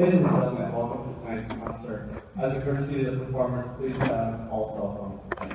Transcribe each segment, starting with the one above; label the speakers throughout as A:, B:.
A: Ladies and gentlemen, welcome to tonight's concert. As a courtesy to the performers, please silence all cell phones at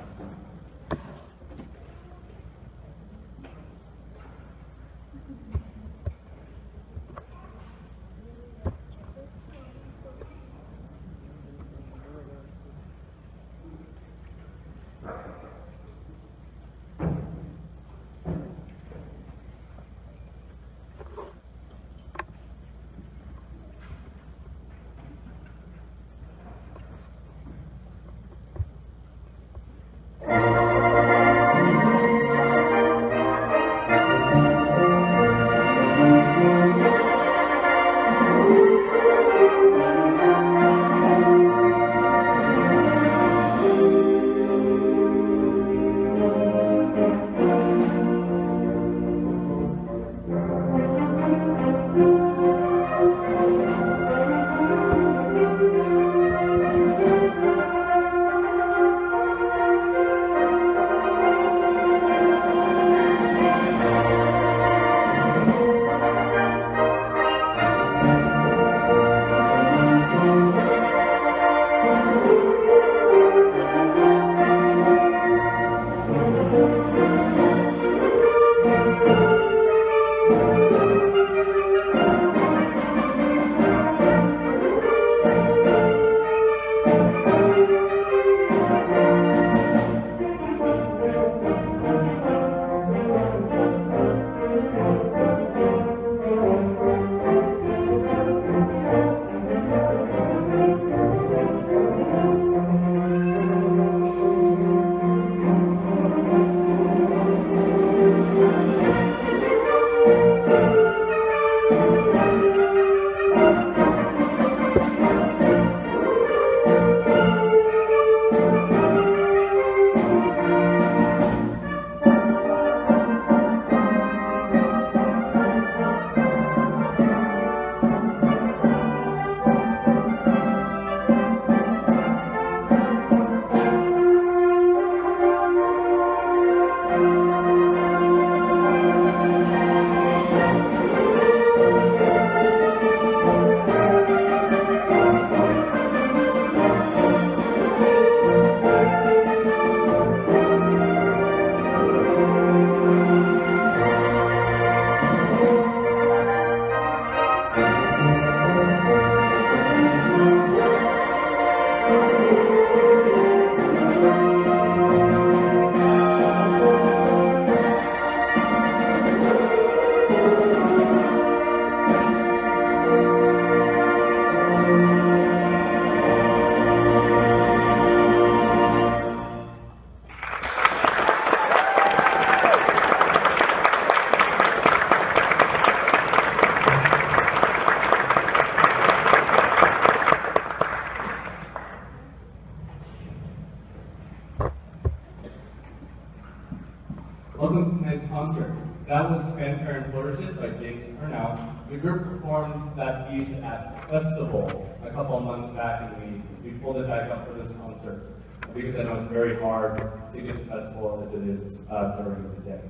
A: Fanfare and Flourishes by James Curnow. The group performed that piece at Festival a couple of months back, and we, we pulled it back up for this concert because I know it's very hard to get to Festival as it is uh, during the day.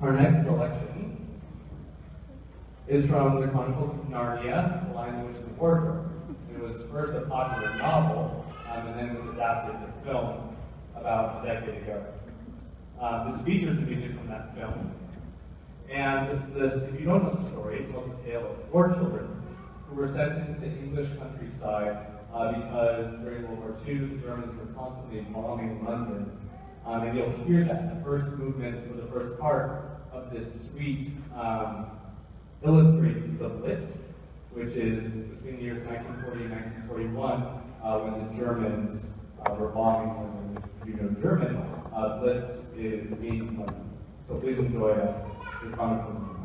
A: Our next selection is from the Chronicles of Narnia, The Lion, the Witch, and the Wardrobe. It was first a popular novel, um, and then was adapted to film about a decade ago. Uh, this features the music from that film. And this, if you don't know the story, it tells the tale of four children who were sentenced to the English countryside uh, because during World War II, the Germans were constantly bombing London. Um, and you'll hear that. The first movement, or the first part of this suite, um, illustrates the Blitz, which is between the years 1940 and 1941, uh, when the Germans uh, were bombing London. If you know German, uh, Blitz is, means London. So please enjoy uh, the Chronicles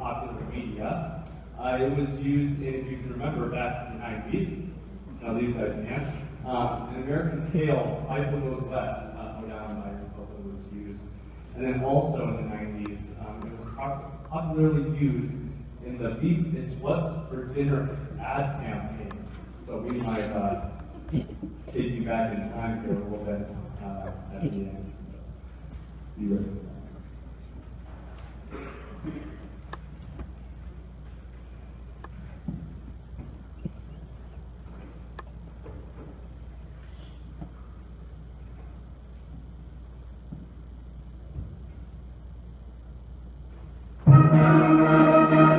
A: popular media. Uh, it was used, in, if you can remember, back to the 90s. Now these guys can. Um, an American Tail, Fievel Goes West, uh, Hoedown by Copland was used. And then also in the 90s, um, it was pop- popularly used in the Beef It's What's for Dinner ad campaign. So we might uh, take you back in time here a little bit uh, at the end. So be ready for that. Um,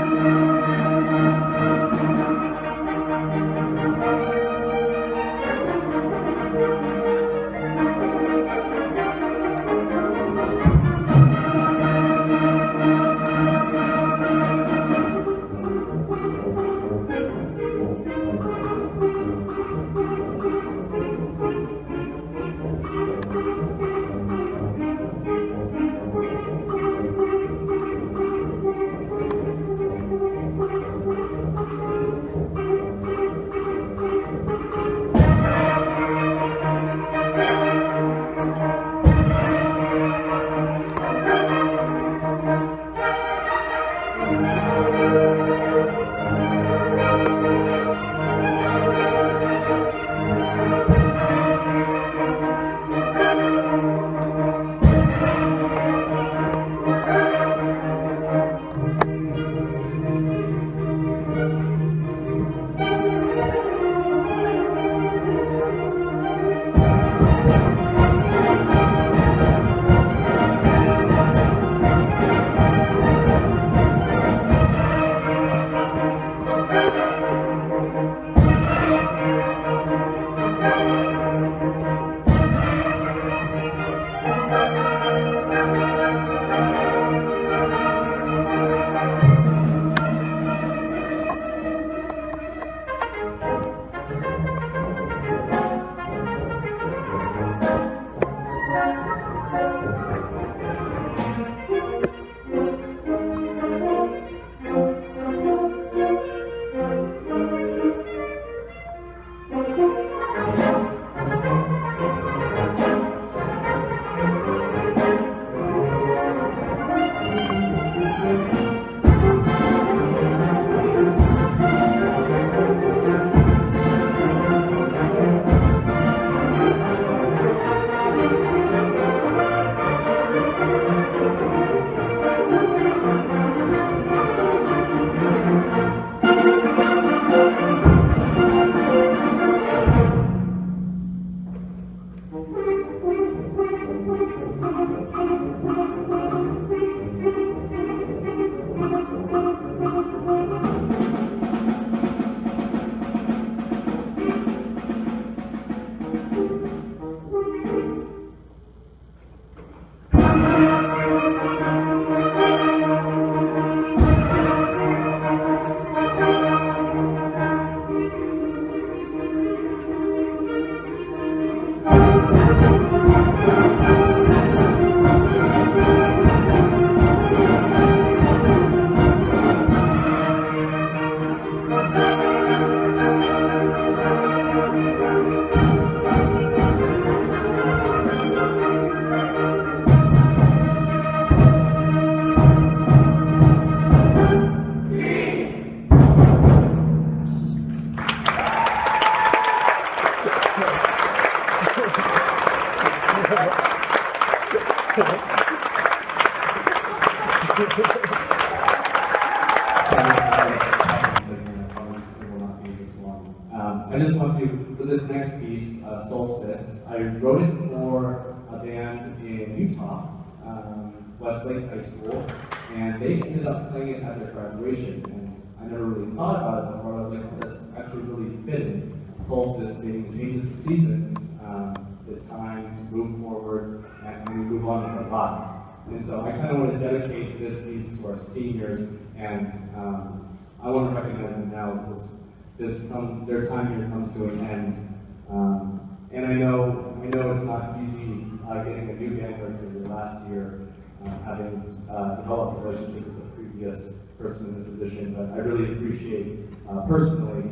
A: I just want to, for this next piece, uh, Solstice, I wrote it for a band in Utah, um, Westlake High School, and they ended up playing it at their graduation. And I never really thought about it before. I was like, oh, that's actually really fitting. Solstice being the change of the seasons, um, the times move forward, and we move on with our lives. And so I kind of want to dedicate this piece to our seniors, and um, I want to recognize them now as this, this their time here comes to an end. Um, and I know, I know it's not easy uh, getting a new band director last year, um, having uh, developed a relationship with the previous person in the position, but I really appreciate uh, personally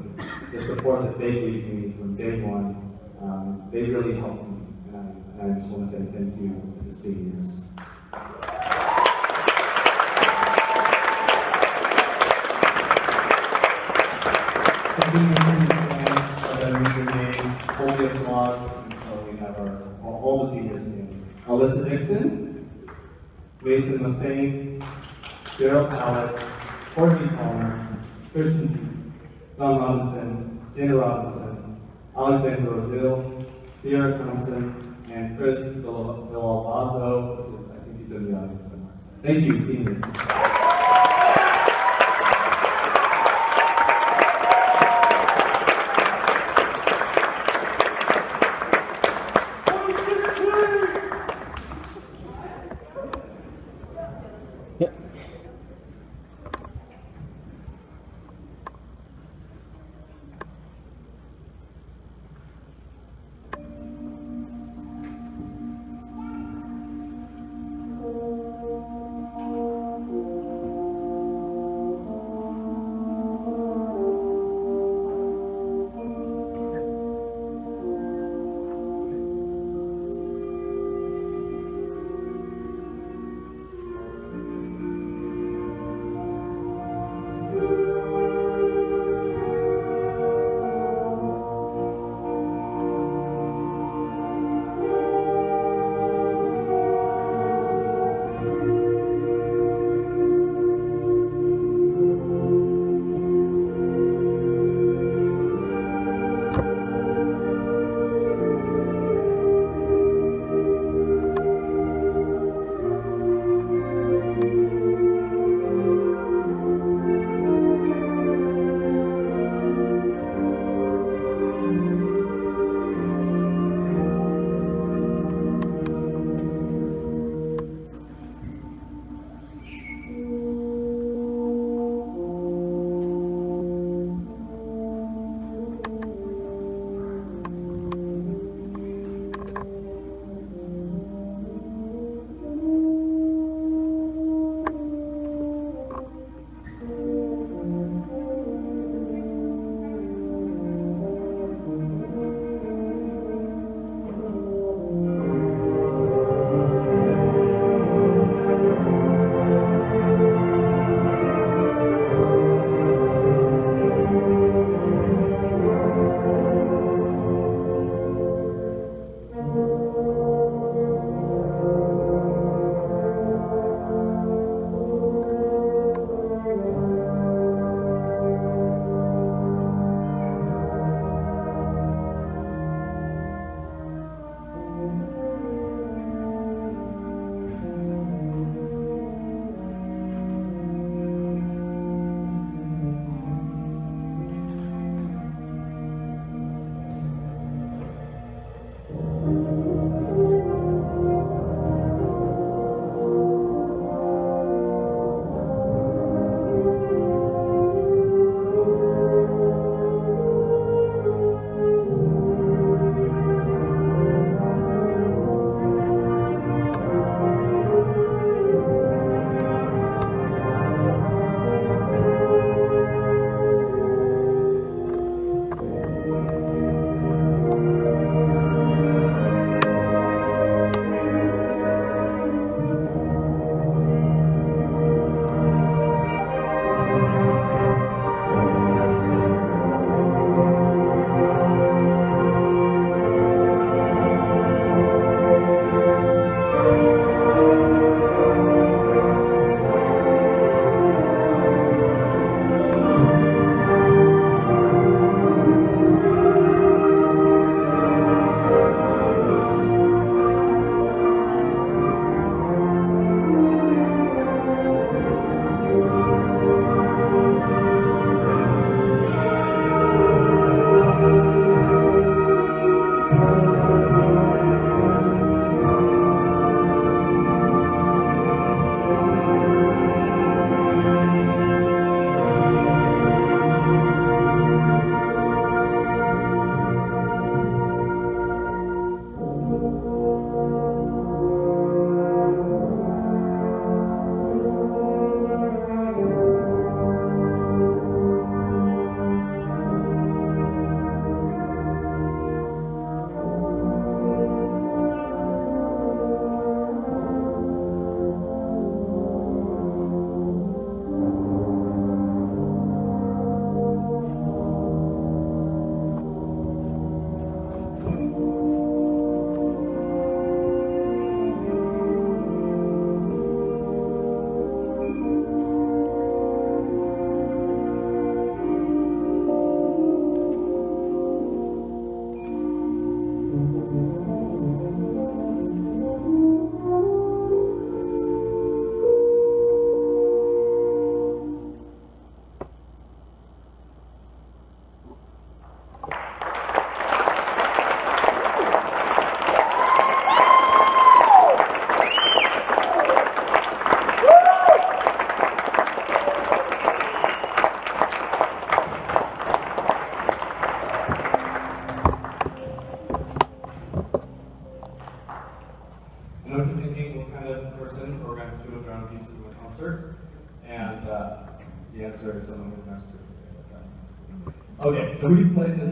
A: the support that they gave me from day one. Um, they really helped me, and I, and I just want to say thank you to the seniors. Continue to stand, as I read your name, hold the applause until we have our, all, all the seniors. Alyssa Dixon, Mason Mustaine, Gerald Howard, Courtney Palmer, Christian Don Robinson, Sandra Robinson, Alexander Rosille, Sierra Thompson, and Chris Villalbazo, which is, I think he's in the audience somewhere. Thank you, seniors.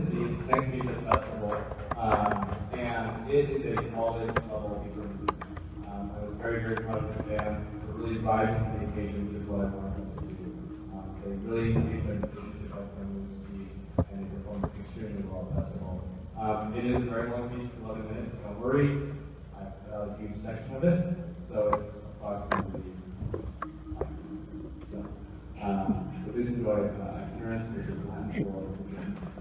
A: Piece, next at festival, um, and it is a college level piece of music. Um, I was very, very proud of this band for really the occasion, which is what I wanted them to do. Um, they really increased their musicianship by playing this piece, and they performed extremely well at festival. Um, it is a very long piece, it's 11 minutes, but don't worry, I cut out a huge section of it, so it's approximately five minutes. So, um, so please enjoy uh, Itineris versus Latin for Um,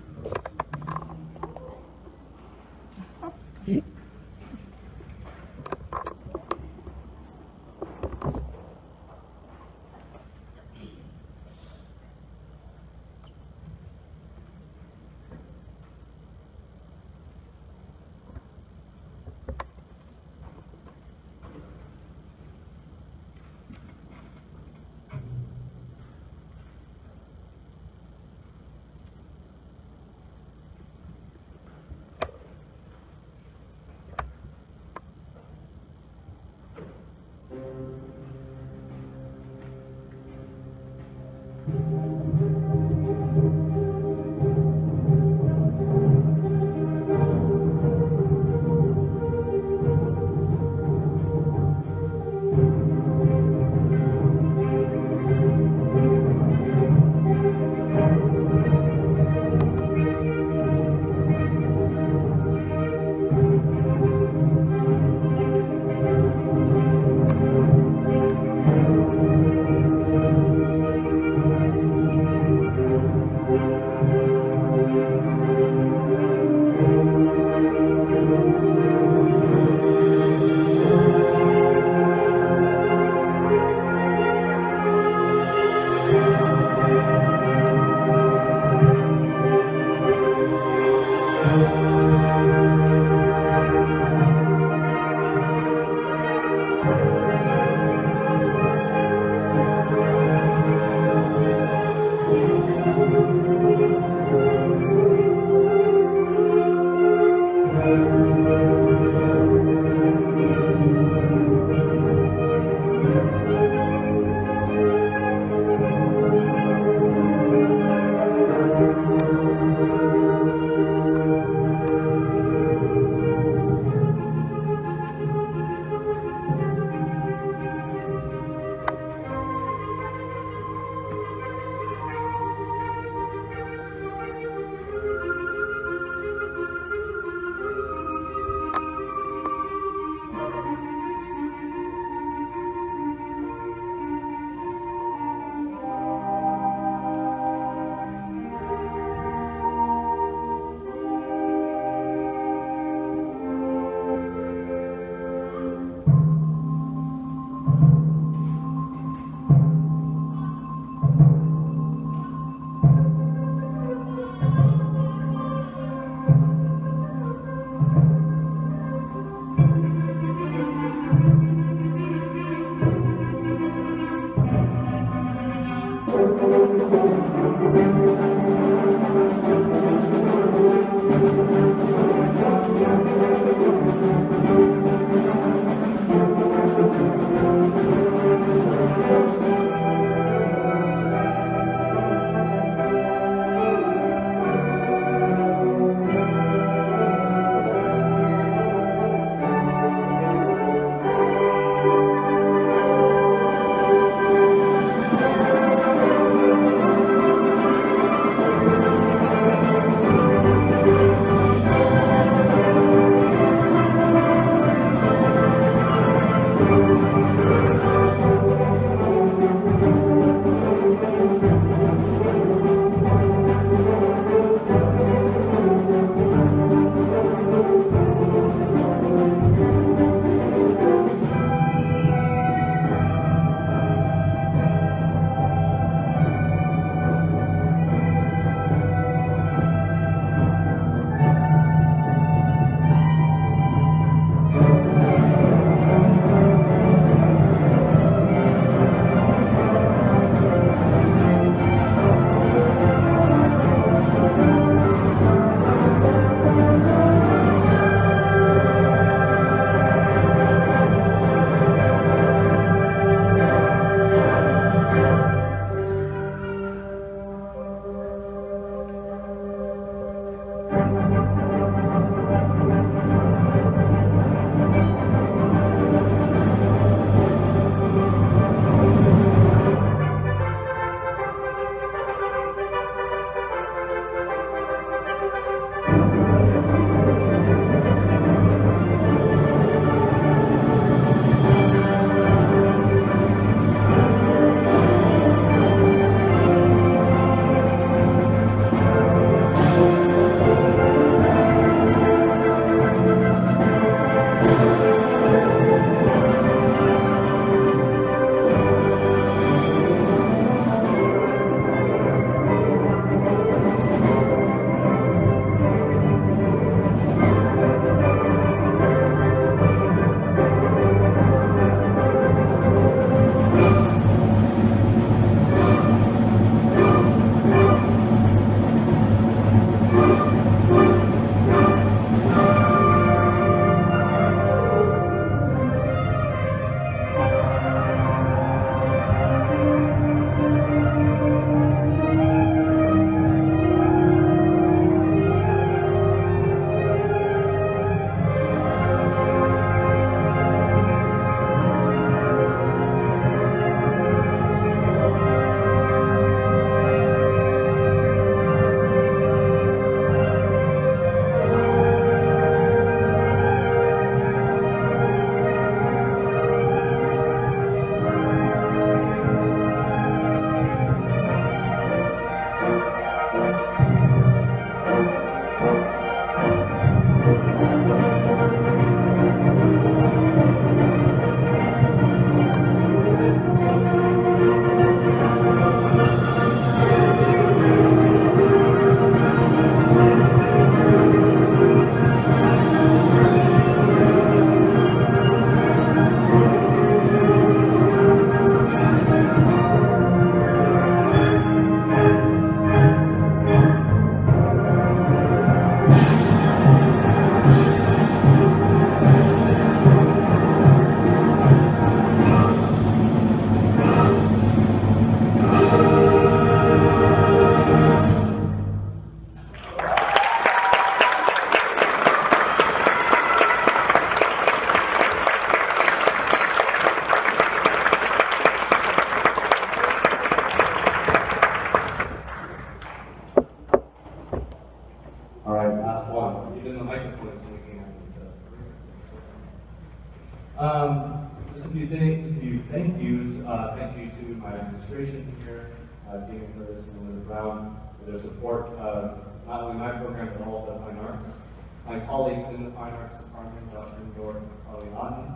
A: a few things, a few thank yous. Uh, thank you to my administration here, uh, Dean Curtis and Linda Brown, for their support of not only my program, but all of the fine arts. My colleagues in the fine arts department, Josh Rindor and Carly Otten,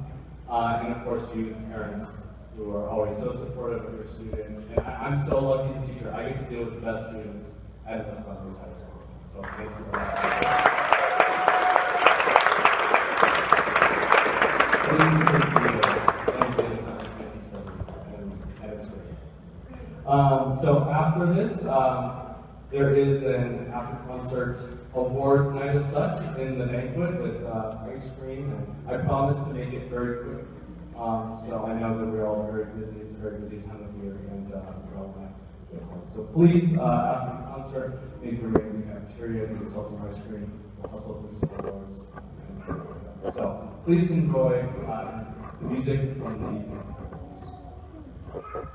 A: uh, and of course you parents who are always so supportive of your students. And I, I'm so lucky as a teacher, I get to deal with the best students at the Fundraise High School. So thank you very much. Um, so after this, um, there is an after concert awards night as such in the banquet with uh, ice cream, and I promise to make it very quick. Um, so I know that we're all very busy. It's a very busy time of year, and uh, we're all get home. So please, uh, after the concert, make your way to the cafeteria, maybe sell some ice cream, we'll hustle through some awards. So please enjoy uh, the music from the.